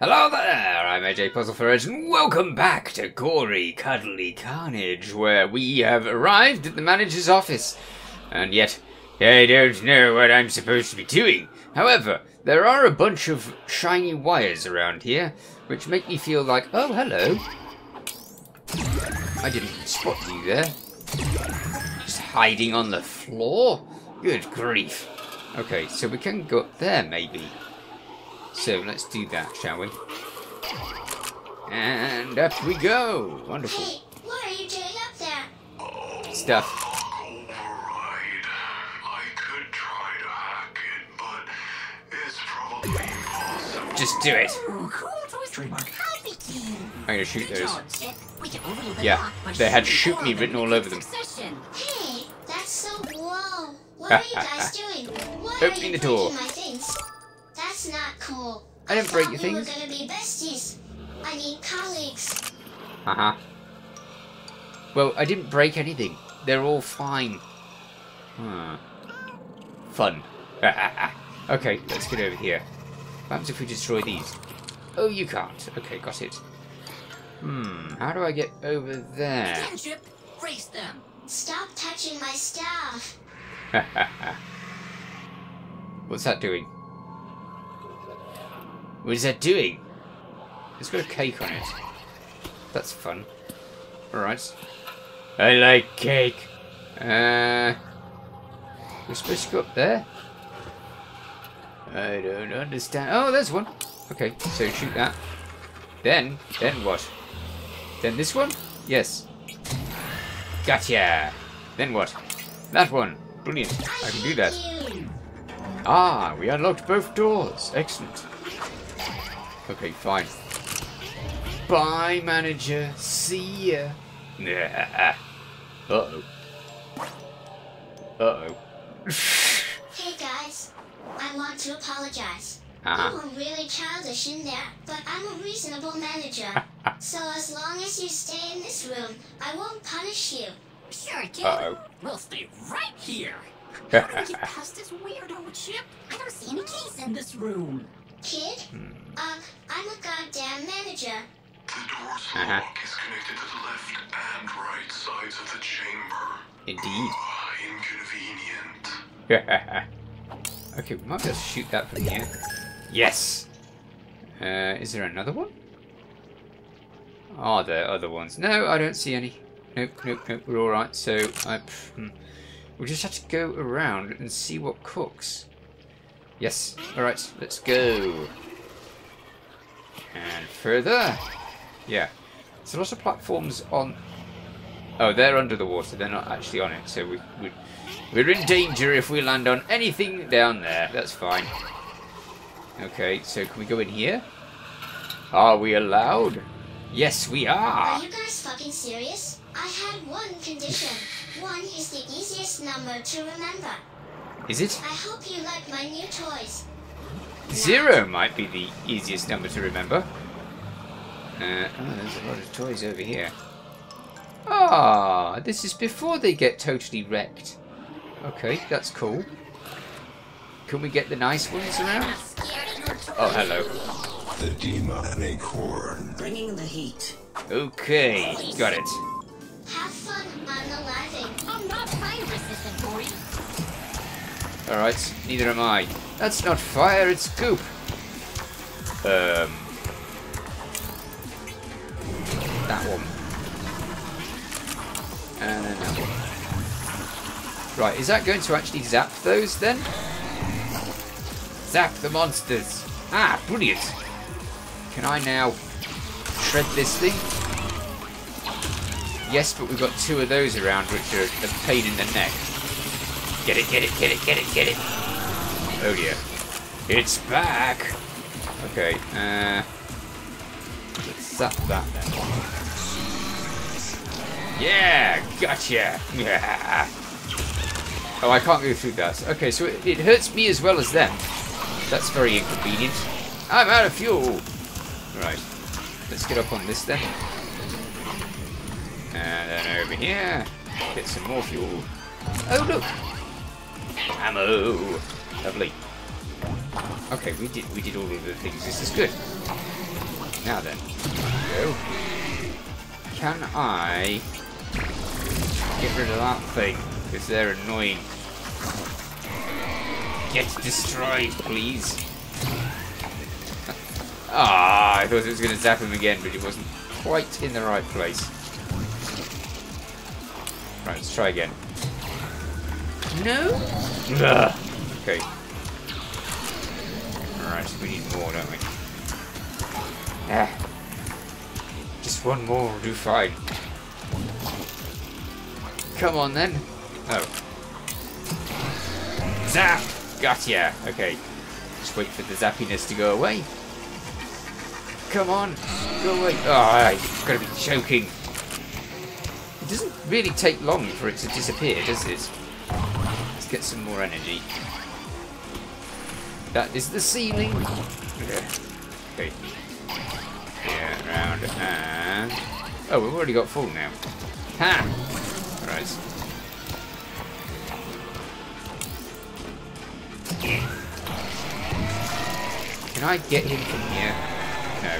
Hello there, I'm AJ Puzzleferret, and welcome back to Gori Cuddly Carnage, where we have arrived at the manager's office. And yet, I don't know what I'm supposed to be doing. However, there are a bunch of shiny wires around here, which make me feel like, oh, hello. I didn't spot you there. Just hiding on the floor? Good grief. Okay, so we can go up there, maybe. So let's do that, shall we? And up we go. Wonderful. Hey, what are you doing up there? Stuff. Alright. I could try to hack it, but it's probably impossible. Just do it. Ooh, cool toys trademark. I'll begin. I'm gonna shoot Good those. job, Chip. We can overlook the Yeah, they had shoot me written all over them. Hey, that's so whoa. What are you guys doing? Why are Opening you the door. Breaking? That's not cool. I didn't break thought your we things. were gonna be besties. I mean colleagues. Uh huh. Well, I didn't break anything. They're all fine. Hmm. Fun. okay, let's get over here. What happens if we destroy these? Oh, you can't. Okay, got it. Hmm, how do I get over there? Again, Chip. Race them. Stop touching my stuff. What's that doing? What is that doing? It's got a cake on it. That's fun. Alright. I like cake. Uh, we're supposed to go up there? I don't understand. Oh, there's one. Okay, so shoot that. Then, then what? Then this one? Yes. Gotcha! Then what? That one. Brilliant. I can do that. Ah, we unlocked both doors. Excellent. Okay, fine. Bye, manager. See ya. Yeah. Uh oh. Uh oh. Hey guys, I want to apologize. Uh-huh. I'm really childish in there, but I'm a reasonable manager. so as long as you stay in this room, I won't punish you. Sure, kid. Uh oh. We'll stay right here. How do we get past this weirdo, Chip? I don't see any keys in this room. Kid? Hmm. Uh, I'm a goddamn manager. The door's Uh-huh. lock is connected to the left and right sides of the chamber. Indeed. Ah, inconvenient. okay, we might be able to shoot that from here. Yes. Uh, is there another one? Are there other ones? No, I don't see any. Nope, nope, nope. We're all right. So I, pff, hmm. we just have to go around and see what cooks. Yes. All right. Let's go. And further. Yeah. There's a lot of platforms on. Oh, they're under the water. They're not actually on it. So we, we we're in danger if we land on anything down there. That's fine. Okay. So can we go in here? Are we allowed? Yes, we are. Are you guys fucking serious? I had one condition. One is the easiest number to remember. Is it? I hope you like my new toys. Zero might be the easiest number to remember. Uh, oh, there's a lot of toys over here. Ah, this is before they get totally wrecked. Okay, that's cool. Can we get the nice ones around? Oh, hello. The demonic horn. Bringing the heat. Okay, got it. Alright, neither am I. That's not fire, it's goop. Um. That one. And then that one. Right, is that going to actually zap those then? Zap the monsters. Ah, brilliant. Can I now shred this thing? Yes, but we've got two of those around which are a pain in the neck. Get it, get it, get it, get it, get it. Oh dear. It's back. Okay, uh. Let's zap that then. Yeah, gotcha. Yeah. Oh, I can't go through that. Okay, so it, it hurts me as well as them. That's very inconvenient. I'm out of fuel. Right. Let's get up on this then. And then over here. Get some more fuel. Oh, look. Ammo. Lovely. Okay, we did we did all of the things. This is good. Now then. Go. Can I get rid of that thing? Because they're annoying. Get destroyed, please. Ah, I thought it was going to zap him again, but it wasn't quite in the right place. Right, let's try again. No? Ugh. Okay. Alright, so we need more, don't we? Ah. Just one more will do fine. Come on then. Oh. Zap! Gotcha! Okay. Just wait for the zappiness to go away. Come on! Go away! Oh, I'm gonna be choking. It doesn't really take long for it to disappear, does it? Get some more energy. That is the ceiling. Yeah. Okay. Yeah, round and... Oh, we've already got full now. Ha! Right. Can I get him from here? No.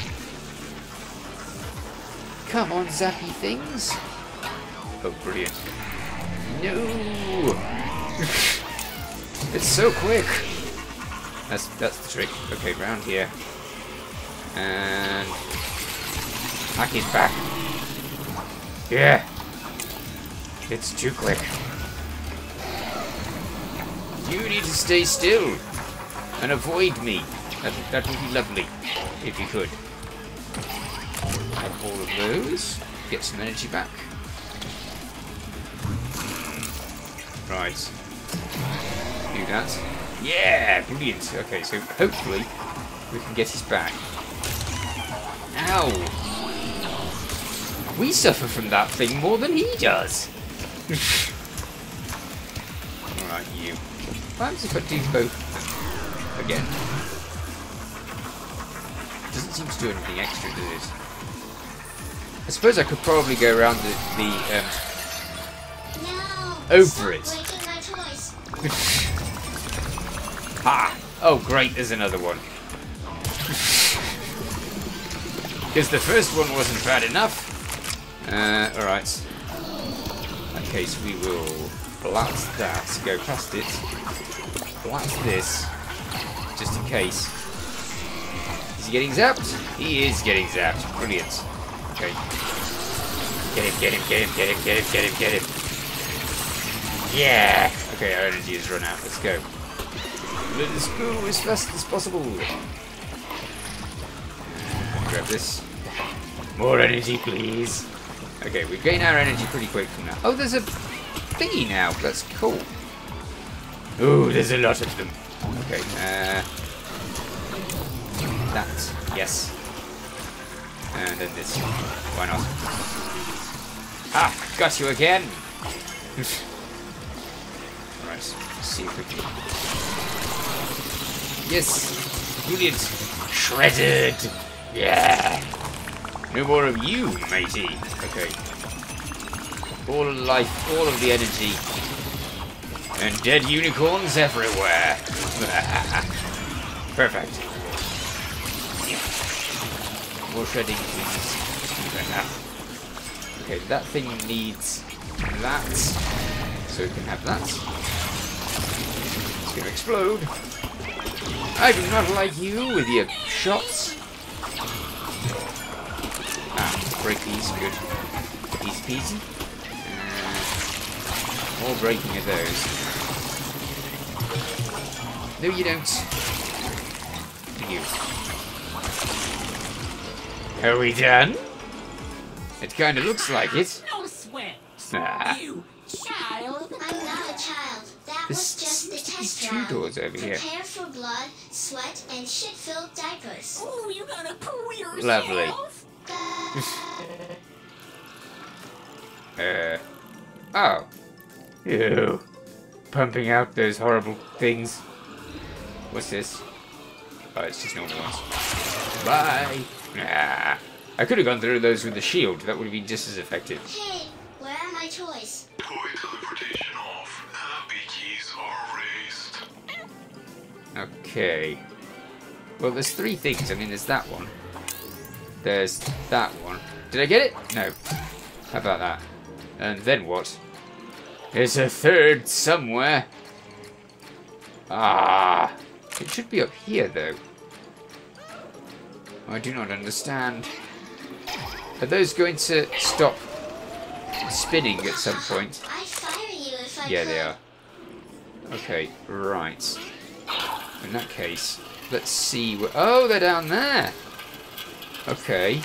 Come on, zappy things. Oh, brilliant. No! it's so quick! That's that's the trick. Okay, round here. And hack his back. Yeah. It's too quick. You need to stay still and avoid me. That that would be lovely if you could. Have all of those. Get some energy back. Right. That. Yeah, brilliant. Okay, so hopefully we can get his back. Ow! We suffer from that thing more than he does. Alright, you. What happens if I do both again? Doesn't seem to do anything extra, does it? I suppose I could probably go around the, the um, No! Over it. Ha! Oh, great, there's another one. Because the first one wasn't bad enough. Uh, alright. In that case, we will blast that, go past it. Blast this, just in case. Is he getting zapped? He is getting zapped. Brilliant. Okay. Get him, get him, get him, get him, get him, get him, get him. Yeah! Okay, our energy has run out. Let's go. Let us go as fast as possible. Grab this. More energy, please. Okay, we gain our energy pretty quick from now. Oh, there's a thingy now. That's cool. Ooh, there's a lot of them. Okay, uh... That, yes. And then this. Why not? Ah, got you again! Alright, see if we can Yes! Brilliant! Shredded! Yeah! No more of you, matey. Okay. All of life, all of the energy. And dead unicorns everywhere. Perfect. More shredding, please. Okay, that thing needs that. So we can have that. It's gonna explode. I do not like you with your shots. Ah, break these, good. Easy peasy. Uh, more breaking of those. No, you don't. You. Are we done? It kind of looks like it. No sweat. Ah. You child. I'm not a child. That This- was just the there's two doors over here. Prepare for blood, sweat, and shit-filled diapers. Oh, you're gonna poo yourself. Lovely. Uh. Oh. Ew. Pumping out those horrible things. What's this? Oh, it's just normal ones. Bye. Ah. I could have gone through those with the shield. That would have been just as effective. Hey, Okay. Well, there's three things. I mean, there's that one. There's that one. Did I get it? No. How about that? And then what? There's a third somewhere. Ah. It should be up here, though. I do not understand. Are those going to stop spinning at some point? I'd fire you if I Yeah, they are. Okay, right. In that case, let's see where... Oh, they're down there! Okay.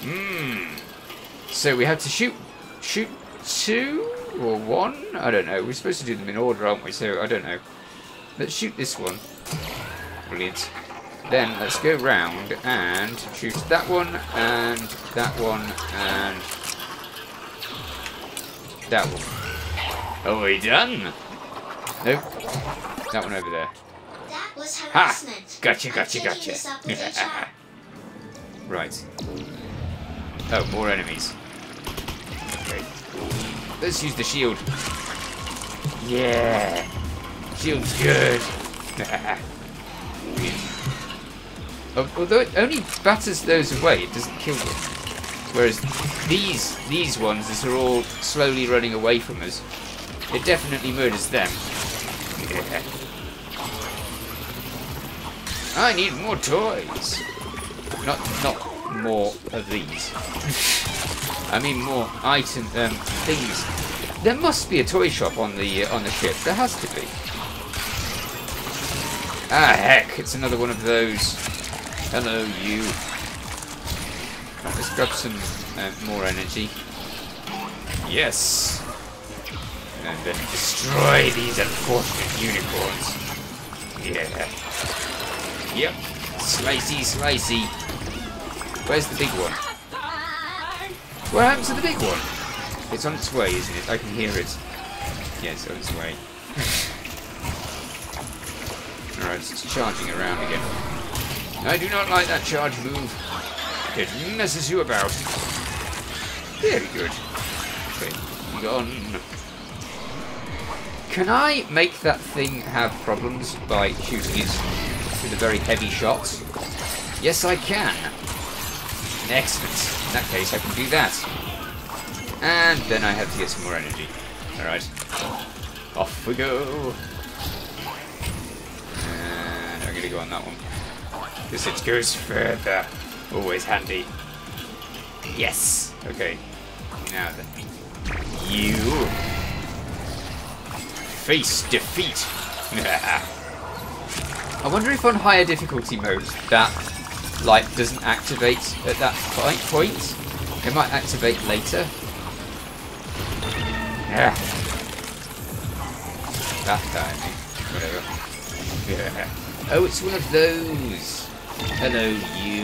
Hmm. So we have to shoot... Shoot two? Or one? I don't know. We're supposed to do them in order, aren't we? So, I don't know. Let's shoot this one. Brilliant. Then, let's go round and shoot that one, and that one, and... That one. Are we done? Nope. That one over there. Was Ha! harassment. Gotcha, I'm gotcha, gotcha. this up with HR. right. Oh, more enemies. Okay. Let's use the shield. Yeah. Shield's good. Although it only batters those away, it doesn't kill them. Whereas these these ones that are all slowly running away from us, it definitely murders them. Yeah. I need more toys. Not not more of these. I mean more item um, things. There must be a toy shop on the uh, on the ship. There has to be. Ah heck! It's another one of those. Hello, you. Let's grab some uh, more energy. Yes. And then destroy these unfortunate unicorns. Yeah. Yep. Slicey, slicey. Where's the big one? What happened to the big one? It's on its way, isn't it? I can hear it. Yeah, it's on its way. Alright, it's charging around again. I do not like that charge move. It messes you about. Very good. Okay, gone. Can I make that thing have problems by shooting it a very heavy shot? Yes, I can. Excellent. In that case, I can do that. And then I have to get some more energy. Alright. Off we go. And I'm going to go on that one. Because it goes further. Always handy. Yes. Okay. Now then. You. Face defeat. I wonder if on higher difficulty mode that light doesn't activate at that point. point. It might activate later. Yeah. That time. Whatever. Yeah. Oh, it's one of those. Hello, you.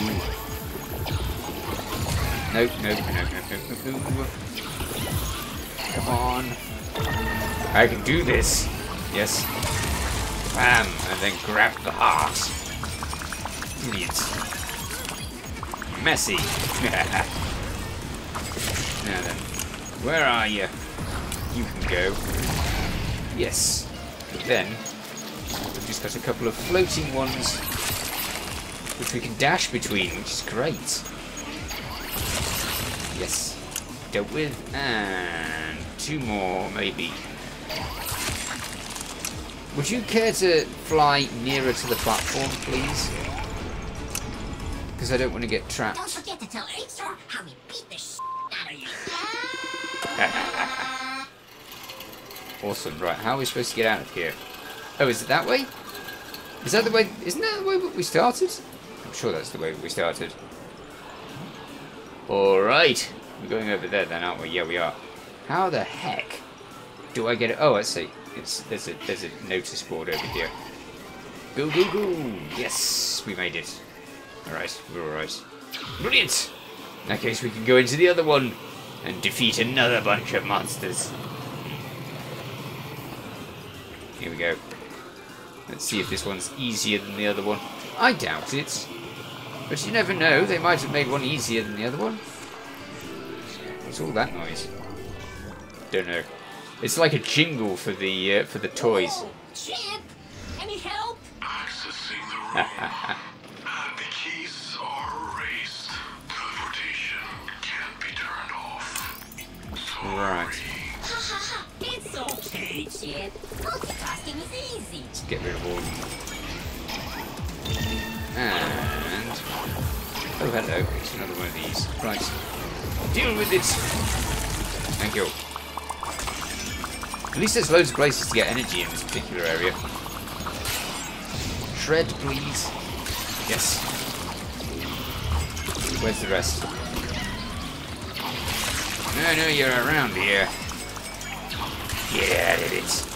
Nope, nope, nope, nope, nope, nope. Come on. I can do this. Yes. And then grab the heart. Brilliant. Messy. now then, where are you? You can go. Yes. But then, we've just got a couple of floating ones which we can dash between, which is great. Yes. Dealt with, and two more, maybe. Would you care to fly nearer to the platform, please? Because I don't want to get trapped. Don't forget to tell HR how we beat the shit out of you. Awesome. Right, how are we supposed to get out of here? Oh, is it that way? Is that the way? Isn't that the way we started? I'm sure that's the way we started. All right, we're going over there then, aren't we? Yeah, we are. How the heck do I get it? Oh, I see. It's there's a there's a notice board over here. Go go go! Yes, we made it. All right, we're all right. Brilliant. In that case, we can go into the other one and defeat another bunch of monsters. Here we go. Let's see if this one's easier than the other one. I doubt it. But you never know, they might have made one easier than the other one. What's all that noise? Don't know. It's like a jingle for the uh, for the toys. Oh, Chip, any help? The keys are erased. Can't be turned off. Sorry. Right. it's okay, Chip. Is easy. Let's get rid of all. And oh hello, it's another one of these. Right, deal with it. Thank you. At least there's loads of places to get energy in this particular area. Shred, please. Yes. Where's the rest? No, no, you're around here. Get out of it.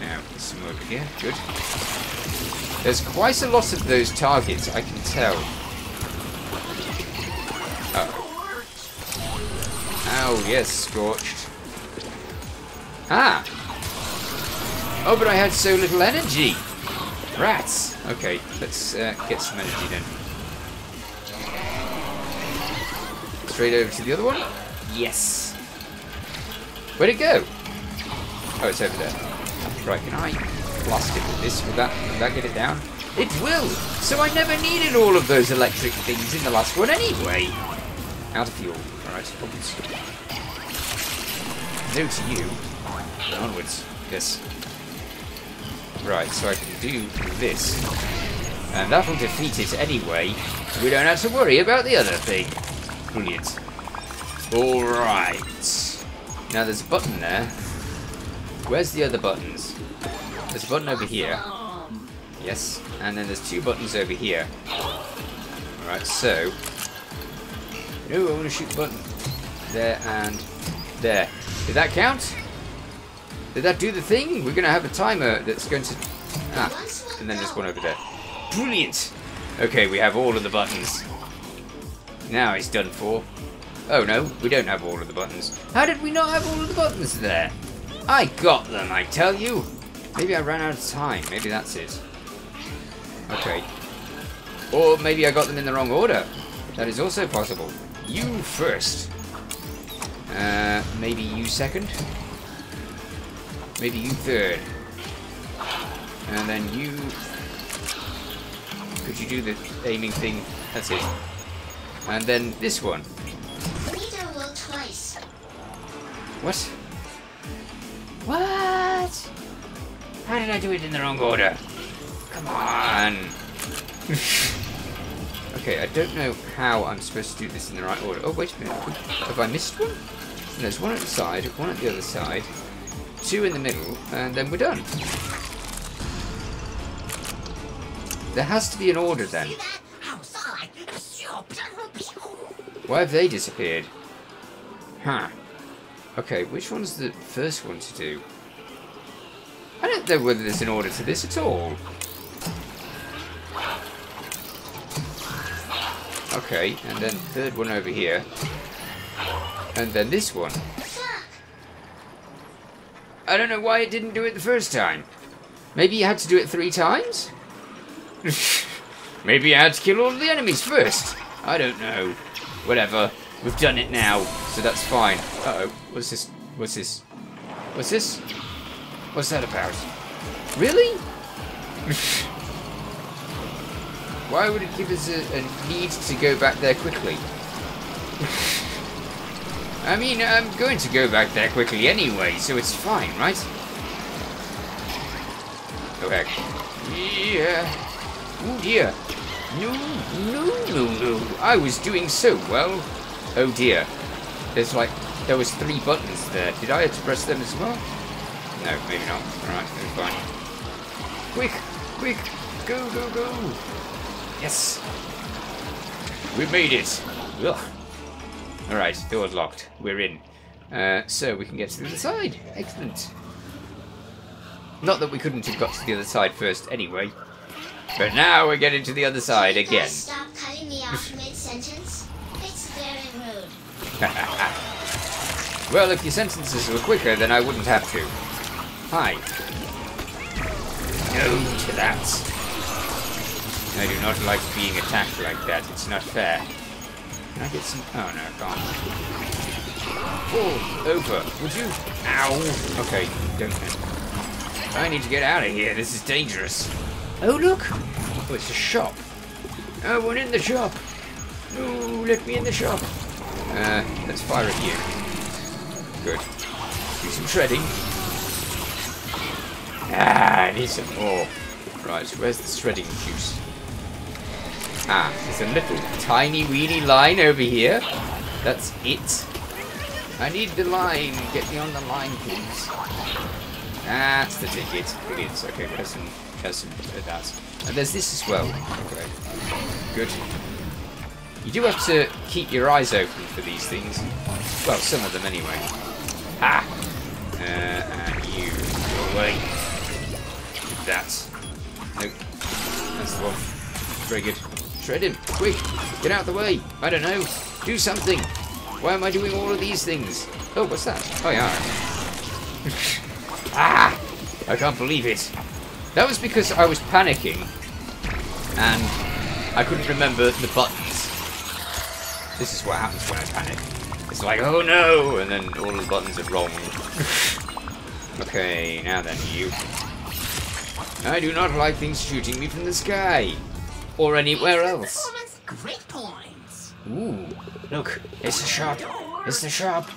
Now, there's some over here. Good. There's quite a lot of those targets, I can tell. Oh. Oh, yes, scorched. Ah! Oh, but I had so little energy! Rats! Okay, let's uh, get some energy then. Straight over to the other one? Yes! Where'd it go? Oh, it's over there. Right, can I blast it with this? Will that, will that get it down? It will! So I never needed all of those electric things in the last one anyway! Out of fuel. Alright. No to you. Onwards. Yes. Right, so I can do this. And that'll defeat it anyway. We don't have to worry about the other thing. Brilliant. Alright. Now there's a button there. Where's the other buttons? There's a button over here. Yes. And then there's two buttons over here. Alright, so... No, I want to shoot the button. There and there. Did that count? Did that do the thing? We're going to have a timer that's going to... Ah, and then there's one over there. Brilliant! Okay, we have all of the buttons. Now it's done for. Oh no, we don't have all of the buttons. How did we not have all of the buttons there? I got them, I tell you! Maybe I ran out of time. Maybe that's it. Okay. Or maybe I got them in the wrong order. That is also possible. You first. Uh, maybe you second. Maybe you third. And then you... Could you do the aiming thing? That's it. And then this one. Peter will twice. What? What? How did I do it in the wrong order? Come on. okay, I don't know how I'm supposed to do this in the right order. Oh, wait a minute. Have I missed one? There's one at the side, one at the other side, two in the middle, and then we're done. There has to be an order then. See that? Outside. Why have they disappeared? Huh. Okay, which one's the first one to do? I don't know whether there's an order to this at all. Okay, and then third one over here. And then this one. I don't know why it didn't do it the first time. Maybe you had to do it three times? Maybe I had to kill all the enemies first. I don't know. Whatever. We've done it now, so that's fine. Uh-oh. What's this? What's this? What's this? What's that about? Really? Why would it give us a, a need to go back there quickly? I mean, I'm going to go back there quickly anyway, so it's fine, right? Oh heck. Yeah. Oh dear. No, no, no, no. I was doing so well. Oh dear. There's like, there was three buttons there. Did I have to press them as well? No, maybe not. Alright, it's fine. Quick, quick, go, go, go. Yes. We made it. Ugh. Alright, door's locked. We're in. Uh, so we can get to the other side. Excellent. Not that we couldn't have got to the other side first anyway. But now we're getting to the other side Can again. stop cutting me off mid-sentence? It's very rude. well, if your sentences were quicker, then I wouldn't have to. Hi. No to that. I do not like being attacked like that. It's not fair. Can I get some... Oh, no, I can't. Over, would you? Ow. Okay, don't... I need to get out of here. This is dangerous. Oh, look. Oh, it's a shop. Oh, one in the shop. No, let me in the shop. Uh, let's fire at you. Good. Do some shredding. Ah, I need some more. Right, where's the shredding juice? Ah, there's a little tiny weeny line over here. That's it. I need the line. Get me on the line, please. That's the ticket. Brilliant. Okay, there's some, there's some that. And there's this as well. Okay. Good. You do have to keep your eyes open for these things. Well, some of them anyway. Ah! Uh, and you go away. That. Nope. That's the one. Very good. Shred him. Quick! Get out of the way! I don't know. Do something! Why am I doing all of these things? Oh, what's that? Oh, yeah. ah! I can't believe it. That was because I was panicking and I couldn't remember the buttons. This is what happens when I panic. It's like, oh no! And then all the buttons are wrong. okay, now then, you. I do not like things shooting me from the sky. Or anywhere else. Great points. Ooh, look, it's the shop. It's the shop.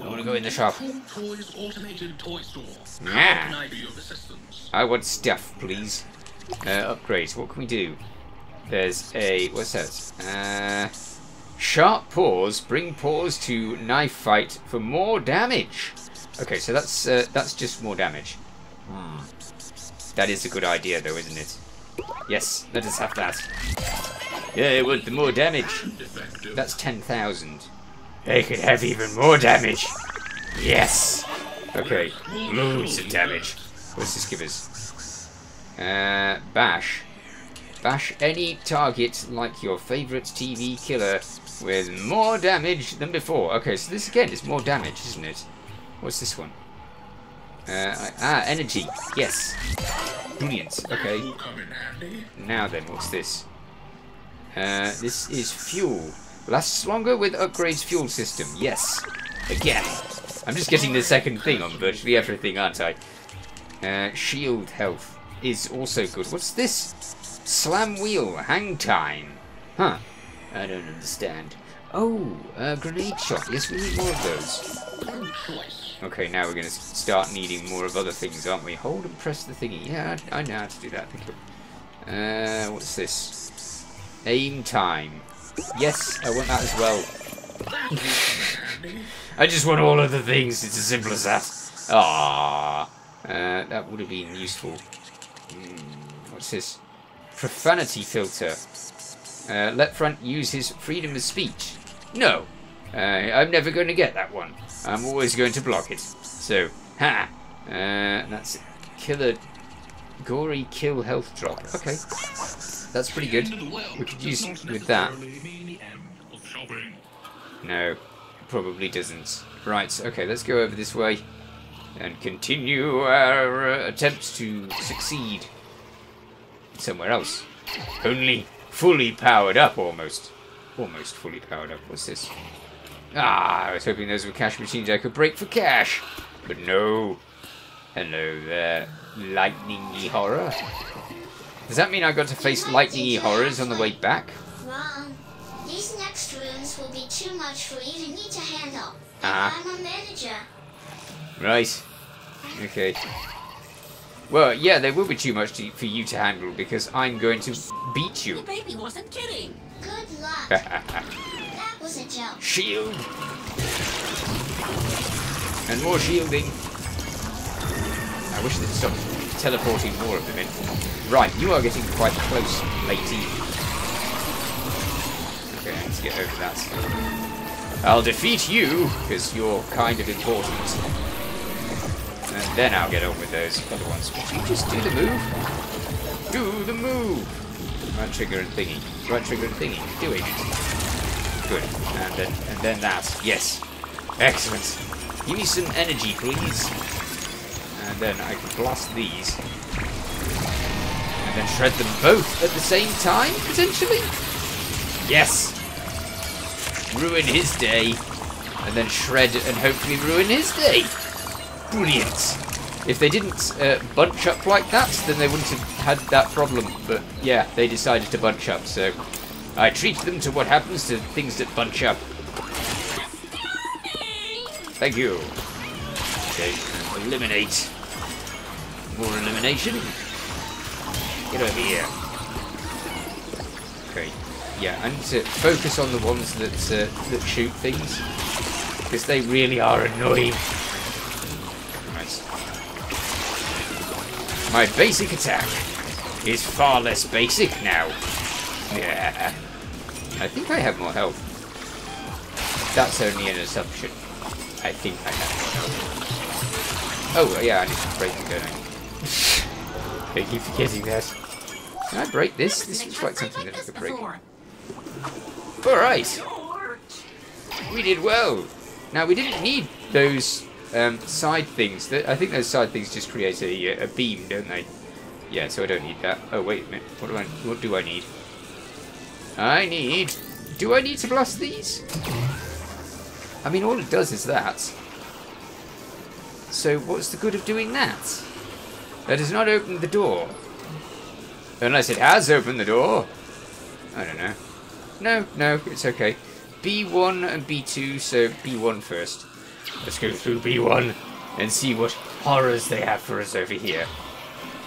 I want to go in the shop. Cool Toys Automated Toy Store. Yeah. Can I be of assistance? I want stuff, please. Uh, upgrades. What can we do? There's a what's that? Uh, sharp paws. Bring paws to knife fight for more damage. Okay, so that's uh, that's just more damage. Hmm. That is a good idea, though, isn't it? Yes, let us have that. Yeah, want the more damage. That's 10,000. They could have even more damage. Yes. Okay, loads of damage. What does this give us? Uh, bash. Bash any target like your favorite TV killer with more damage than before. Okay, so this again is more damage, isn't it? What's this one? Uh, I- ah, energy. Yes. Brilliant. Okay. Now then, what's this? Uh, this is fuel. Lasts longer with upgrades fuel system. Yes. Again. I'm just getting the second thing on virtually everything, aren't I? Uh, shield health is also good. What's this? Slam wheel. Hang time. Huh. I don't understand. Oh, uh, grenade shot. Yes, we need more of those. Okay, now we're going to start needing more of other things, aren't we? Hold and press the thingy. Yeah, I know how to do that. Uh, what's this? Aim time. Yes, I want that as well. I just want all of the things. It's as simple as that. Ah, uh, that would have been useful. Hmm, what's this? Profanity filter. Uh, let Front use his freedom of speech. No, uh, I'm never going to get that one. I'm always going to block it. So, ha! Uh, that's. Killer, gory kill health drop. Okay, that's pretty good. We could use with that. No, probably doesn't. Right, okay, let's go over this way and continue our uh, attempts to succeed somewhere else. Only fully powered up, almost. Almost fully powered up. What's this? Ah, I was hoping those were cash machines I could break for cash. But no. Hello there, lightningy horror. Does that mean I got to face lightningy horrors on the way back? Wrong. These next rooms will be too much for even me to handle. And Ah. I'm a manager. Right. Okay. Well, yeah, they will be too much to, for you to handle because I'm going to beat you. The you. baby wasn't kidding. Good luck. was a joke. Shield! And more shielding. I wish they'd stop teleporting more of them in. Right, you are getting quite close, matey. Okay, let's get over that. I'll defeat you, because you're kind of important. And then I'll get on with those other ones. Would you just do the move? Do the move! Right trigger and thingy. Right trigger and thingy. Do it. Good. And then and then that. Yes. Excellent. Give me some energy, please. And then I can blast these. And then shred them both at the same time, potentially? Yes. Ruin his day. And then shred and hopefully ruin his day. Brilliant. If they didn't uh, bunch up like that, then they wouldn't have had that problem. But yeah, they decided to bunch up, so I treat them to what happens to things that bunch up. Thank you. Okay, eliminate. More elimination. Get over here. Okay. Yeah, I need to focus on the ones that uh, that shoot things because they really are annoying. Right. My basic attack is far less basic now. Yeah. I think I have more health. That's only an assumption. I think I have. Oh, yeah, I need to break it, don't I? I keep forgetting that. Can I break this? This looks like something that I could break. Alright, we did well. Now, we didn't need those um, side things. That I think those side things just create a, a beam, don't they? Yeah, so I don't need that. Oh, wait a minute. What do I, what do I need? I need... Do I need to blast these? I mean, all it does is that. So what's the good of doing that? That does not open the door. Unless it has opened the door. I don't know. No, no, it's okay. B1 and B2, so B1 first. Let's go through B1 and see what horrors they have for us over here.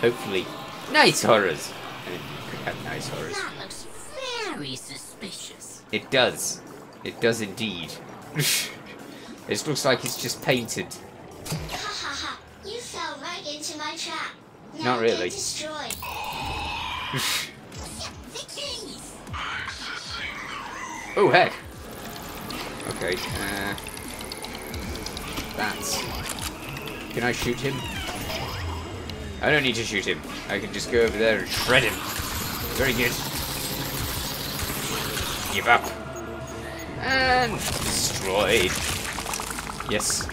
Hopefully, nice horrors. Could have nice horrors. Very suspicious. It does. It does indeed. it looks like it's just painted. Ha ha ha! You fell right into my trap. Now Not really. Destroyed. Oh, heck. Okay, uh... That's... Can I shoot him? I don't need to shoot him. I can just go over there and shred him. Very good. Give up. And destroyed. Yes.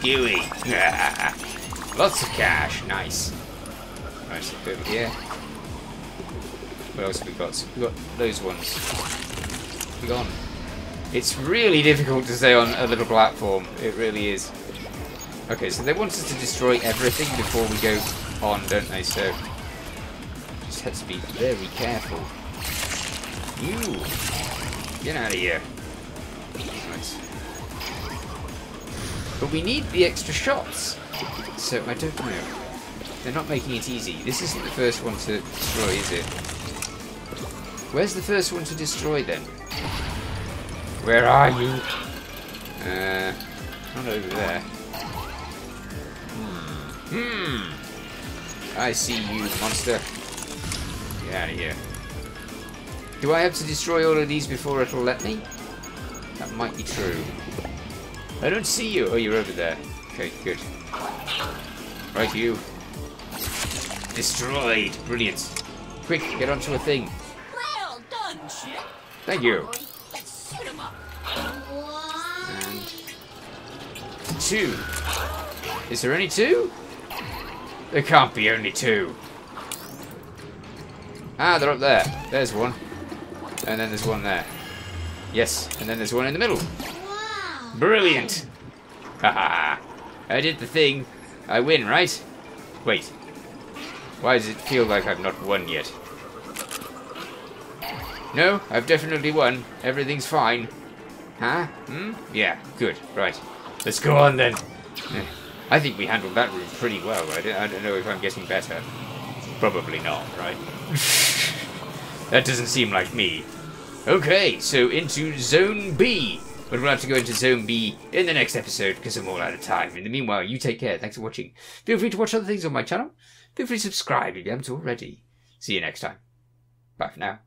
Gooey. Lots of cash. Nice. Nice. Over here. What else have we got? we got those ones. We gone. It's really difficult to stay on a little platform. It really is. Okay, so they want us to destroy everything before we go on, don't they? So just have to be very careful. You get out of here. Nice. But we need the extra shots. So I don't know. They're not making it easy. This isn't the first one to destroy, is it? Where's the first one to destroy then? Where are you? Uh, not over there. Hmm. Hmm. I see you, monster. Get out of here. Do I have to destroy all of these before it'll let me? That might be true. I don't see you. Oh, you're over there. Okay, good. Right, you. Destroyed. Brilliant. Quick, get onto a thing. Well done, Chip. Thank you. Let's shoot him up. And two. Is there only two? There can't be only two. Ah, they're up there. There's one. And then there's one there. Yes, and then there's one in the middle. Wow. Brilliant. Haha. I did the thing. I win, right? Wait. Why does it feel like I've not won yet? No, I've definitely won. Everything's fine. Huh? Hmm? Yeah, good. Right. Let's go on then. I think we handled that room pretty well. I don't, I don't know if I'm getting better. Probably not, right? that doesn't seem like me. Okay, so into Zone B. But we'll have to go into Zone B in the next episode because I'm all out of time. In the meanwhile, you take care. Thanks for watching. Feel free to watch other things on my channel. Feel free to subscribe if you haven't already. See you next time. Bye for now.